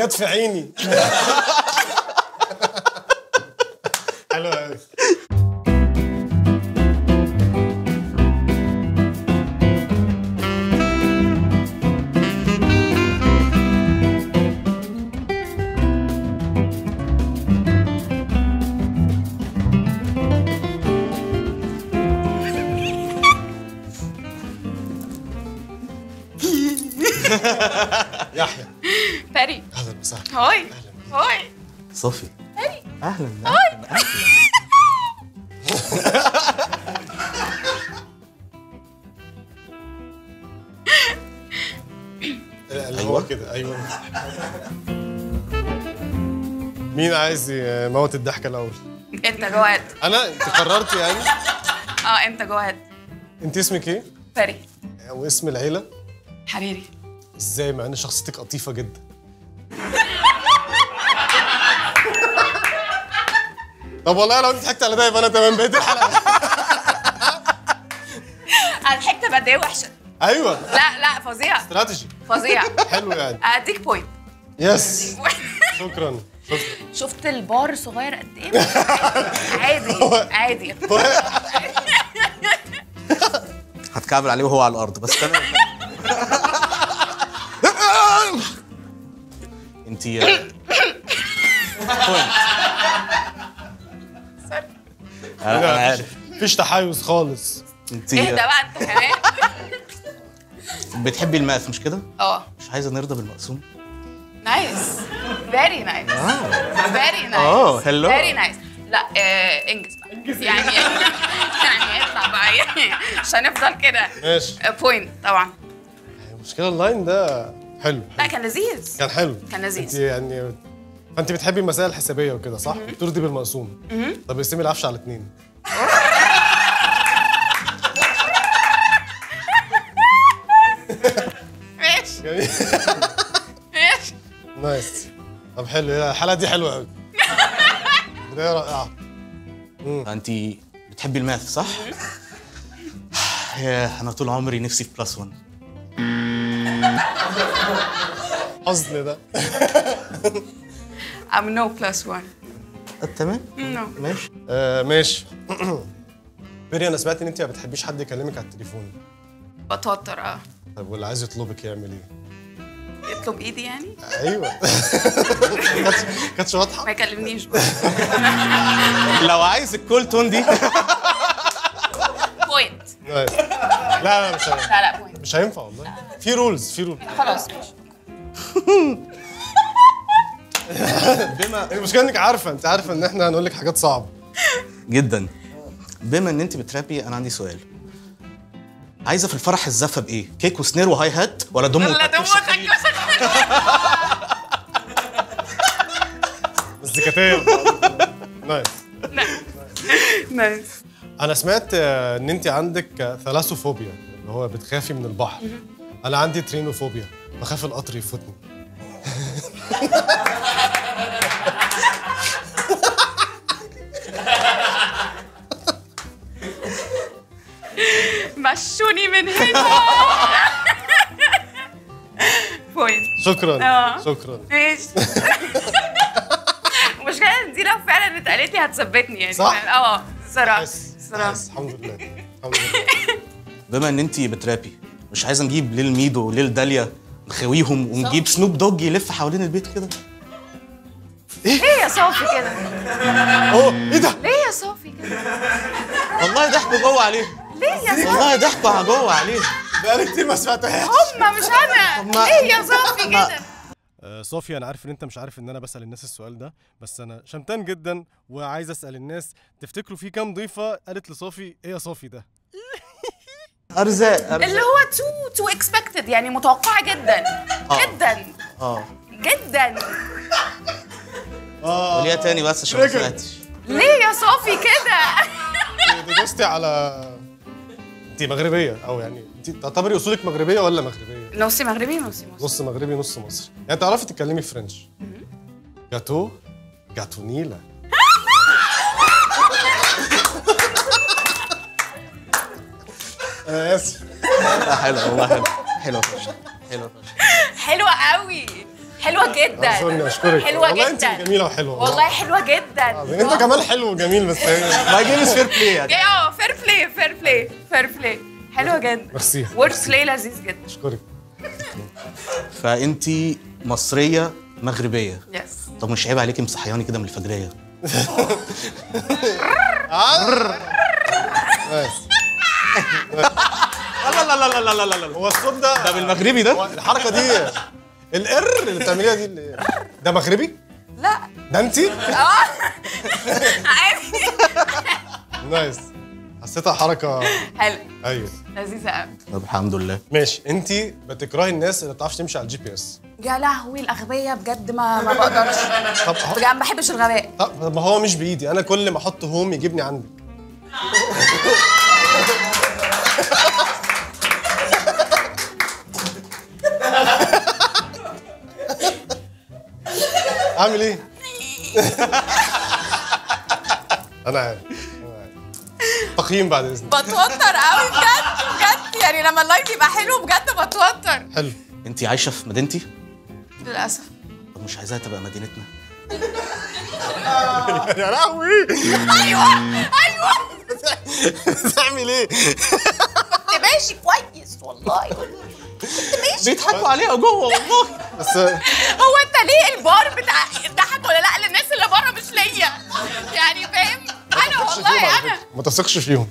جت في عيني. هاي هاي صافي باري أهلا أهلا أهلا اللي هو كده أيوه مين عايز يموت الضحكه الأول انت جواد أنا انت قررت يعني آه انت جواد انت اسمك إيه باري واسم العيله حريري إزاي مع ان شخصيتك لطيفه جدا طب والله لو انت ضحكت على ده يبقى أنا تمام بقيت الحلقة. أنا ضحكت بقد إيه وحشة. أيوه. لا لا فظيع استراتيجي فظيع حلو يعني. اديك point yes شكرا شكرا. شفت البار صغير قد إيه؟ عادي عادي. هتكعبل عليه وهو على الأرض بس تمام. انت أنا أنا عارف مفيش تحيز خالص. انت اهدى بقى انت كمان. بتحبي ال math مش كده؟ آه. مش عايزة نرضى بالمقسوم؟ nice. Very nice very nice آه، hello. Very nice لا آه، انجز بقى. يعني يعني اطلع بقى. مش هنفضل كده. ماشي. Point طبعا. المشكلة ال line ده حلو لا كان لذيذ. كان حلو. كان لذيذ. يعني فانت بتحبي المسائل الحسابية وكده صح؟ بترضي بالمقسوم. طب اقسمي العفش على اتنين. ماشي. جميل. ماشي. nice. طب حلو الحلقة دي حلوة قوي بداية رائعة. انت بتحبي ال math صح؟ يا أنا طول عمري نفسي في plus 1 حزن ده. I'm no plus one. تمام؟ No. ماشي. آه ماشي. بيري أنا سمعت إن أنت ما بتحبيش حد يكلمك على التليفون. بتوتر آه. طب واللي عايز يطلبك يعمل إيه؟ يطلب إيدي يعني؟ أيوه. كانتش- كانتش واضحة. ما يكلمنيش. بقى لو عايز ال call tone دي. Point nice. لا لا مش هينفع. لا لا point مش هينفع والله. في rules في rule خلاص ماشي. بما المشكلة إنك عارفة أنت عارفة إن إحنا هنقول لك حاجات صعبة. جدا. بما إن أنت بترابي أنا عندي سؤال. عايزة في الفرح الزفة بإيه؟ كيك وسنير وهاي هات ولا دم لا وتك ده وشخاليل؟ مزيكاتيه نايس. نايس. أنا سمعت إن أنت عندك ثلاسوفوبيا اللي هو بتخافي من البحر. أنا عندي ترينوفوبيا بخاف القطر يفوتني. مشوني من هنا point شكرا. آه. شكرا. ماشي المشكلة إن دي لو فعلا اتقالت لي هتثبتني يعني. صح؟ آه صراحة. بس صراحة. بس الحمد لله. الحمد لله. بما إن انت بترابي مش عايزة نجيب ليل ميدو وليل داليا نخويهم ونجيب سنوب دوج يلف حوالين البيت كده؟ ليه يا صافي كده؟ أوه إيه ده؟ ليه يا صافي كده؟ والله ضحكوا جوه عليه. ليه يا صافي؟ والله ضحكوا جوه عليه بقالي كتير ما سمعتهاش. هما مش أنا. ليه يا صافي كده؟ آه، صوفيا أنا عارف إن أنت مش عارف إن أنا بسأل الناس السؤال ده بس أنا شمتان جدا وعايز أسأل الناس تفتكروا في كام ضيفة قالت لصوفي إيه يا صوفي ده؟ أرزاق اللي هو too too expected يعني متوقعة جدا. جدا. آه. جدا. قوليها تاني بس عشان ما. سمعتش. ليه يا صافي كده؟ دوستي على انت مغربية؟ أو يعني انت تعتبري أصولك مغربية ولا مغربية؟ نصي مغربي نصي مصري. نص مغربي نص مصري. يعني تعرفي تتكلمي فرنش. جاتو جاتونيلا أنا آسف. لا حلو والله حلو حلو فشخ حلو فشخ حلوة قوي. حلوة جدا. أشكرك. حلوة والله انت جدا. جميلة وحلوة. والله حلوة جدا. أنت كمان حلو وجميل بس ما games fair play يعني آه play fair play fair play حلوة جدا. Merci. Word play لذيذ جدا. أشكرك. فانت مصرية مغربية. Yes طب مش عيب عليكي مصحياني كده من الفجرية؟ لا لا لا لا لا لا لا هو الصوت ده ده بالمغربي ده؟ الحركة دي. ال R اللي بتعمليها دي ده مغربي؟ لا. ده انت؟ آه. عادي. nice. حسيتها حركة. حلو. أيوه. لذيذة قوي طب الحمد لله. ماشي. انت بتكرهي الناس اللي ما بتعرفش تمشي على الجي بي اس يا لهوي الأغبياء بجد ما ما بقدرش. طب بجد ما بحبش الغباء. طب ما هو مش بإيدي. أنا كل ما أحط home يجيبني عندك اعمل إيه؟ أنا عارف. تقييم بعد إذنك. بتوتر قوي بجد بجد. يعني لما اللايف يبقى حلو بجد بتوتر. حلو. انت عايشة في مدينتي؟ للأسف. طب مش عايزاها تبقى مدينتنا؟ يا لهوي. أيوه أيوه. تعمل إيه؟ كنت ماشي كويس والله. بيضحكوا عليها جوه والله. بس هو انت ليه البار بتاع ضحك ولا لا للناس اللي بره مش ليا؟ يعني فاهم؟ أنا والله أنا. ما تثقش فيهم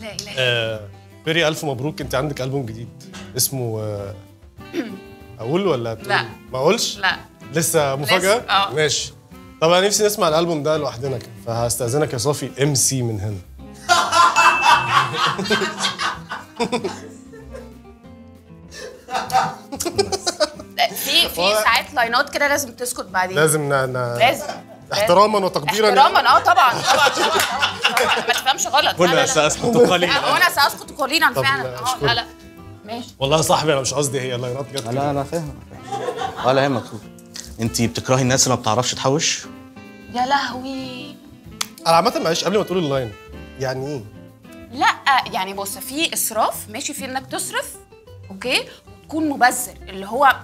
لا اله آه، بيري ألف مبروك. أنت عندك ألبوم جديد اسمه آه، أقول ولا تقول؟ لا. ما أقولش؟ لا. لسه مفاجأة؟ لسه، آه. ماشي. طب أنا نفسي نسمع الألبوم ده لوحدنا كده. فهستأذنك يا صافي إم سي من هنا. في في ساعات لاينات كده لازم تسكت بعدين. لازم ن... ن... لازم. احتراما وتقديرا احتراما آه طبعا طبعا طبعا. طبعاً. ما تفهمش غلط. هنا. ساسكت قليلا. آه، وأنا ساسكت قليلا فعلا. لا، آه. لا لا. ماشي. والله يا صاحبي أنا مش قصدي هي ال line ات جت. لا أنا فاهم ولا يهمك. انت بتكرهي الناس اللي ما بتعرفش تحوش؟ يا لهوي. أنا عامة معلش قبل ما تقول ال line يعني إيه؟ لا يعني بص في إسراف ماشي في إنك تصرف okay؟ وتكون مبذر اللي هو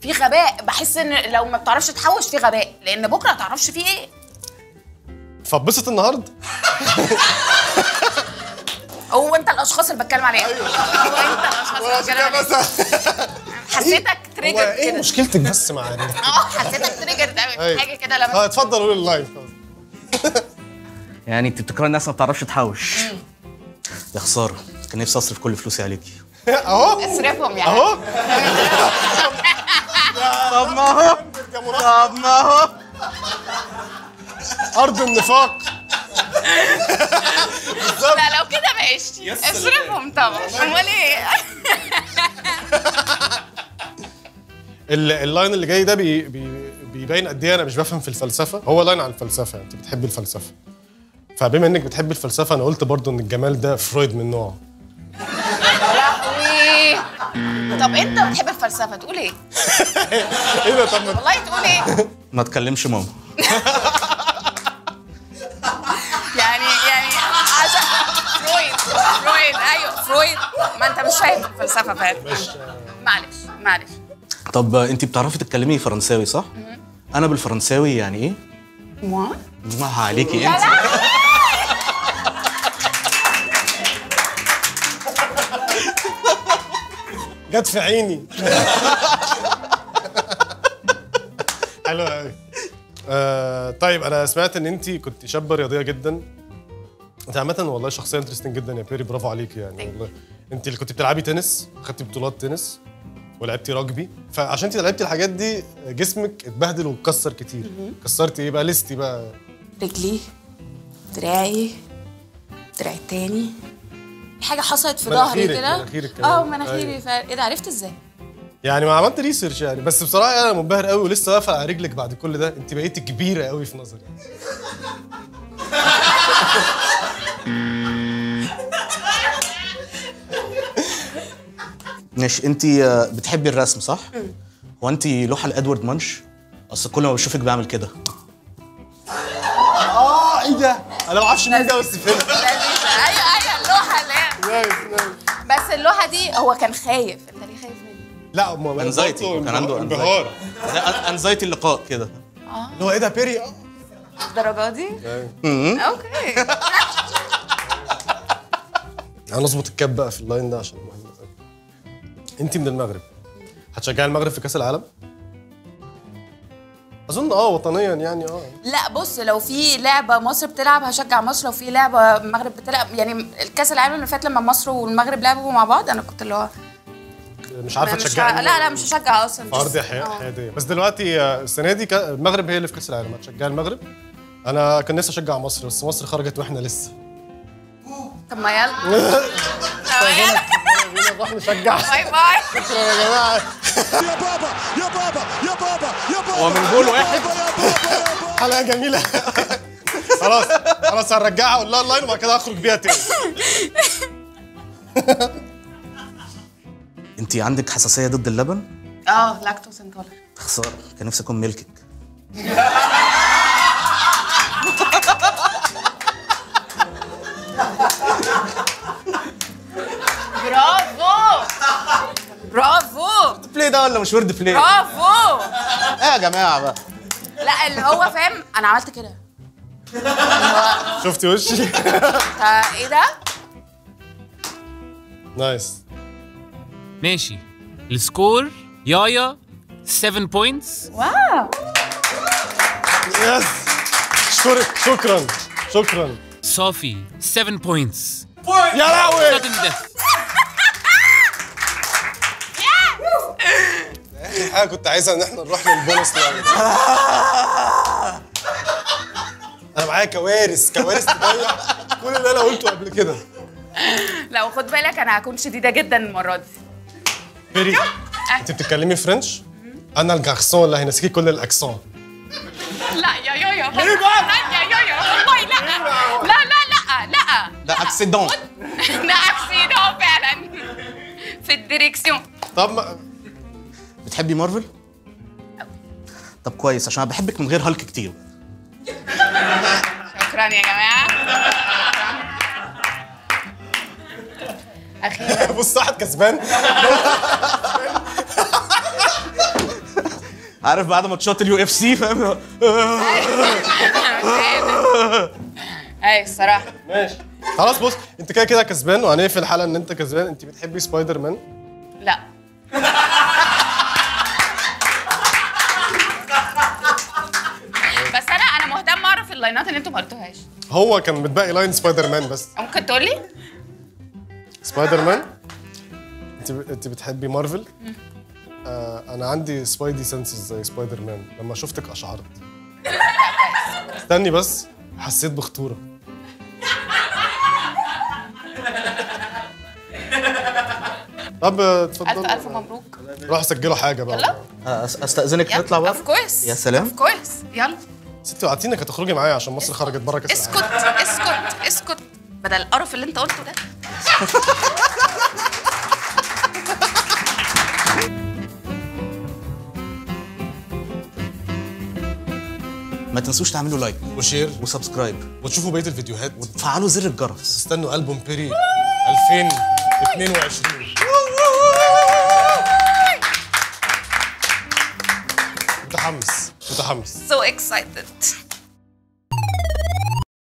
في غباء بحس إن لو ما بتعرفش تحوش في غباء لأن بكرة ما تعرفش فيه إيه. فاتبسط النهارده هو أنت الأشخاص اللي بتكلم عليها. هو أنت الأشخاص اللي بتكلم عليها. حسيتك هو trigger إيه كده. مشكلتك بس مع آه حسيتك trigger قوي أيوة. حاجة كده لما آه اتفضل قول ال line خلاص. يعني انت بتكرهي الناس اللي ما بتعرفش تحوش. يا خسارة كان نفسي أصرف كل فلوسي عليكي. أهو. أصرفهم يعني. أهو. طب ما هو طب ما هو. أرض النفاق. لا لو كده ماشي. اصرفهم طبعا. أمال إيه؟ ال- ال line اللي جاي ده بي بي بيبين قد إيه أنا مش بفهم في الفلسفة. هو line عن الفلسفة أنت بتحبي الفلسفة. فبما إنك بتحبي الفلسفة أنا قلت برضو إن الجمال ده فرويد من نوعه. طب انت بتحب الفلسفة تقول إيه؟ إيه ده؟ طب والله تقول إيه؟ ما تكلمش ماما. يعني يعني عشان فرويد فرويد أيوه فرويد. ما انت مش فاهم الفلسفة فاهم معلش معلش. طب انت بتعرفي تتكلمي فرنساوي صح؟ أنا بالفرنساوي يعني إيه؟ moi. ما عليكي انت. جت في عيني. حلو قوي آه طيب أنا سمعت إن انت كنت شابة رياضية جدا. أنت عامة والله شخصية interesting جدا يا بيري برافو عليكي يعني والله. انت اللي كنت بتلعبي تنس خدتي بطولات تنس ولعبتي رجبي فعشان انت لعبتي الحاجات دي جسمك اتبهدل واتكسر كتير. كسرتي إيه بقى؟ لستي بقى. رجلي دراعي دراعي التاني في حاجة حصلت في ظهري كده. آه مناخيري. أيوة. ف... إيه ده عرفت إزاي؟ يعني ما عملت ريسيرش يعني بس بصراحة أنا منبهر قوي ولسه واقفة على رجلك بعد كل ده. أنت بقيتي كبيرة قوي في نظري. ماشي أنت آه، بتحبي الرسم صح؟ هو أنت لوحة لإدوارد مانش أصل كل ما بشوفك بعمل كده. آه إيه ده؟ أنا ما أعرفش مين ده بس فين بس اللوحة دي هو كان خايف. انت ليه خايف مني؟ لا ما. برضه كان عنده انبهار. anxiety اللقاء كده. اللي هو إيه ده بيري؟ آه الدرجه دي okay. هنظبط ال cap بقى في ال line ده عشان مهم انت من المغرب. هتشجعي المغرب في كأس العالم؟ أظن آه وطنيا يعني آه. لا بص لو في لعبة مصر بتلعب هشجع مصر. لو في لعبة المغرب بتلعب يعني الكاس العالم اللي فات لما مصر والمغرب لعبوا مع بعض أنا كنت اللي هو مش عارفه ه... لا لا مش هشجع أصلا. أرض حي- آه. حياديه بس دلوقتي آه، السنة دي المغرب هي اللي في كأس العالم. هتشجعي المغرب؟ أنا كان نفسي أشجع مصر بس مصر خرجت وإحنا لسه. طب ما يلا. طب ما يلا. نروح نشجع bye bye. يا جماعة. يا بابا يا بابا يا بابا يا بابا. هو من جول واحد؟ حلقة جميلة. خلاص خلاص هنرجعها أقول لها ال line وبعد كده هخرج بيها تاني. انت عندك حساسية ضد اللبن؟ آه lactose intolerant خساره كان نفسي أكون ملكك play ده ولا مش word play برافو! إيه يا جماعة بقى. لا اللي هو فاهم أنا عملت كده. شفتي وشي؟ آه، إيه ده؟ nice. ماشي. ال score يايا 7 points wow! yes شكرا شكرا صافي 7 points يا لهوي! حاجة كنت عايزها إن إحنا نروح لل bonus line أنا معايا كوارث كوارث تضيع كل اللي أنا قلته قبل كده. لو خد بالك أنا هكون شديدة جدا المرة دي. بيري أنت بتتكلمي French أنا الجارسون اللي هينسيكي كل ال accent. لا يا يا يا. لا يا يا يا. والله لا. لا لا لا لا. ده accident ده accident فعلا. في ال direction طب بتحبي مارفل؟ طب كويس عشان أنا بحبك من غير هالك كتير. شكرا يا جماعة. أخيرا. بص واحد كسبان. عارف بعد ماتشات ال UFC فاهم؟ اي الصراحة. ماشي. خلاص بص أنت كده كده كسبان وهنقفل الحلقة إن أنت كسبان. أنت بتحبي سبايدر مان؟ لا. ال line ات اللي أنتوا ما قلتوهاش هو كان متبقي line سبايدر مان بس ممكن تقول لي سبايدر مان انت انت بتحبي مارفل؟ آه أنا عندي Spidey senses زي سبايدر مان لما شفتك اشعرت. استني بس. حسيت بخطورة. طب اتفضل الف ألف مبروك. روح سجلوا حاجة بقى. يلا. أستأذنك نطلع بره of course يا سلام. of course يلا. ستي وعدتينك هتخرجي معايا عشان مصر خرجت بره كاس اسكت اسكت اسكت. بدل القرف اللي انت قلته ده. ما تنسوش تعملوا like و share. و subscribe. وتشوفوا بقية الفيديوهات. وتفعلوا زر الجرس. استنوا ألبوم بيري 2022 متحمس So excited.